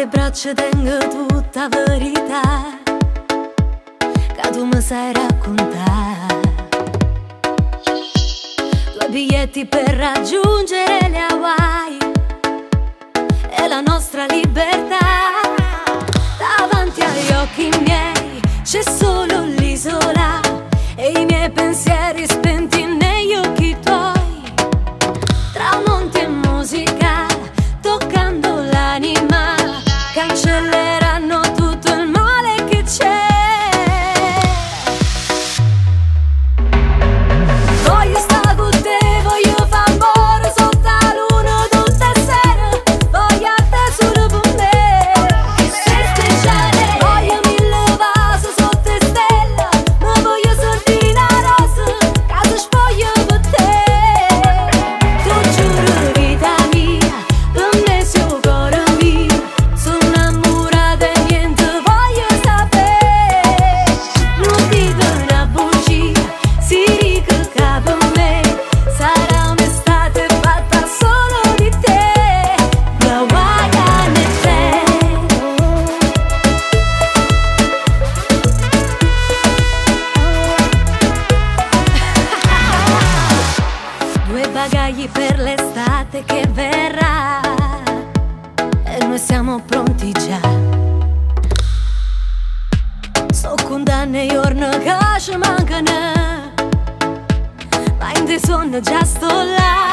le braccia tengo tutta verità che tu mi sai raccontare. Due biglietti per raggiungere le Hawaii e la nostra libertà. Davanti agli occhi miei c'è solo Due bagagli per l'estate che verrà. E noi siamo pronti già. Sokundanne yorna kaşımankana Ben de sonra just olay